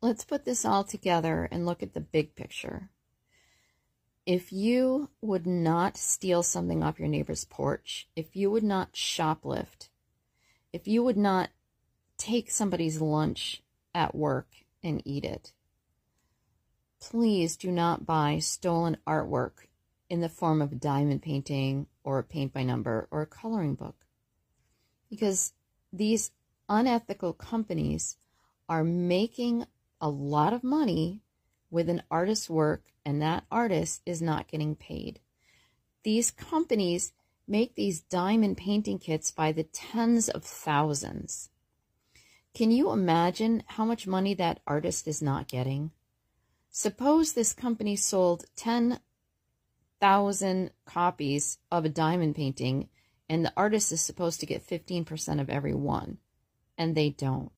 let's put this all together and look at the big picture. If you would not steal something off your neighbor's porch, if you would not shoplift, if you would not take somebody's lunch at work and eat it, please do not buy stolen artwork in the form of a diamond painting or a paint by number or a coloring book. Because these unethical companies are making a lot of money with an artist's work and that artist is not getting paid. These companies make these diamond painting kits by the tens of thousands. Can you imagine how much money that artist is not getting? Suppose this company sold 10,000 copies of a diamond painting and the artist is supposed to get 15% of every one, and they don't.